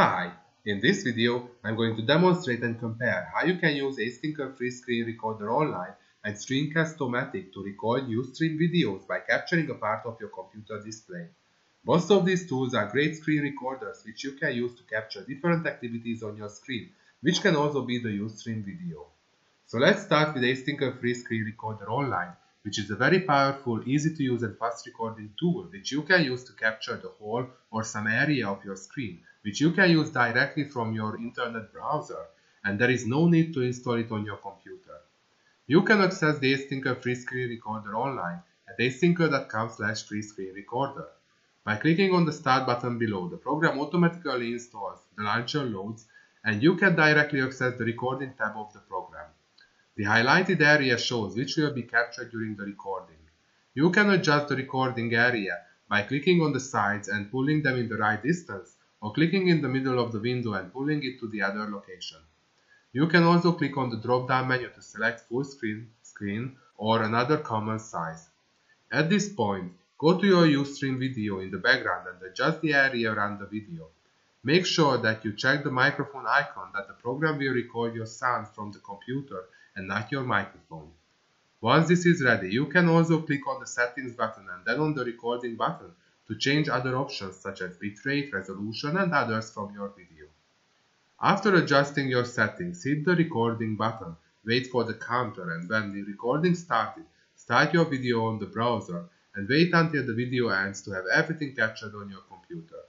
Hi! In this video, I'm going to demonstrate and compare how you can use AceThinker Free Screen Recorder Online and Screencast-O-Matic to record Ustream videos by capturing a part of your computer display. Both of these tools are great screen recorders which you can use to capture different activities on your screen, which can also be the Ustream video. So let's start with AceThinker Free Screen Recorder Online, which is a very powerful, easy to use and fast recording tool which you can use to capture the whole or some area of your screen which you can use directly from your internet browser and there is no need to install it on your computer. You can access the AceThinker Free Screen Recorder online at acethinker.com slash free screen recorder. By clicking on the Start button below, the program automatically installs, the launcher loads, and you can directly access the Recording tab of the program. The highlighted area shows which will be captured during the recording. You can adjust the recording area by clicking on the sides and pulling them in the right distance or clicking in the middle of the window and pulling it to the other location. You can also click on the drop-down menu to select full screen, screen or another common size. At this point, go to your Ustream video in the background and adjust the area around the video. Make sure that you check the microphone icon that the program will record your sound from the computer and not your microphone. Once this is ready, you can also click on the settings button and then on the recording button to change other options such as bitrate, resolution and others from your video. After adjusting your settings, hit the recording button, wait for the counter and when the recording started, start your video on the browser and wait until the video ends to have everything captured on your computer.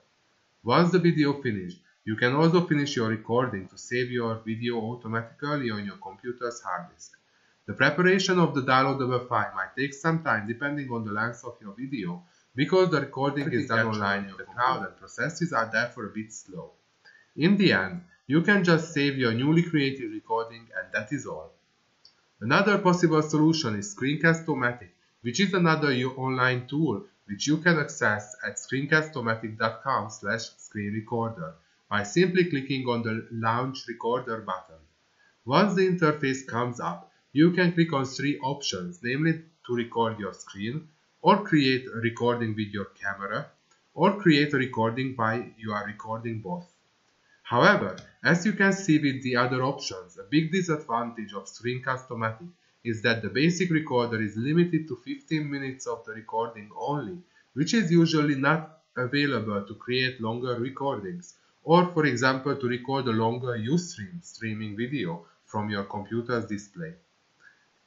Once the video finished, you can also finish your recording to save your video automatically on your computer's hard disk. The preparation of the downloadable file might take some time depending on the length of your video, because the recording is done online in the cloud and processes are therefore a bit slow. In the end, you can just save your newly created recording and that is all. Another possible solution is Screencast-O-Matic, which is another online tool which you can access at screencast-o-matic.com slash screenrecorder by simply clicking on the Launch Recorder button. Once the interface comes up, you can click on three options, namely to record your screen, or create a recording with your camera or create a recording by you are recording both. However, as you can see with the other options, a big disadvantage of Screencast-O-Matic is that the basic recorder is limited to 15 minutes of the recording only, which is usually not available to create longer recordings, or for example to record a longer Ustream streaming video from your computer's display.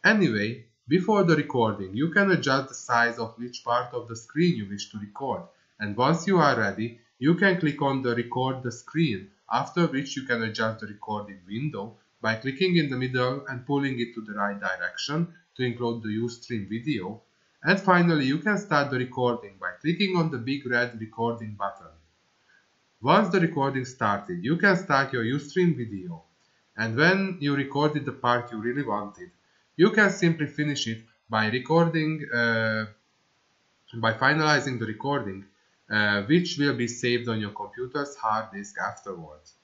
Anyway, before the recording, you can adjust the size of which part of the screen you wish to record, and once you are ready, you can click on the record the screen, after which you can adjust the recording window by clicking in the middle and pulling it to the right direction to include the Ustream video, and finally you can start the recording by clicking on the big red recording button. Once the recording started, you can start your Ustream video, and when you recorded the part you really wanted, you can simply finish it by recording, uh, by finalizing the recording, uh, which will be saved on your computer's hard disk afterwards.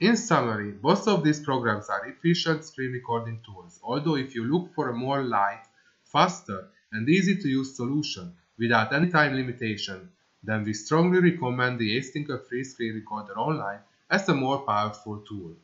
In summary, both of these programs are efficient screen recording tools, although if you look for a more light, faster, and easy to use solution without any time limitation, then we strongly recommend the AceThinker Free Screen Recorder Online as a more powerful tool.